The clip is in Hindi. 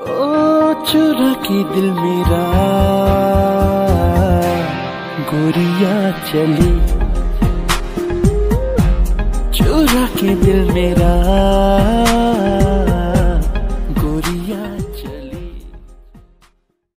ओ चुरा की दिल मेरा। गोरिया चली। चुरा के दिल मेरा। गोरिया चली।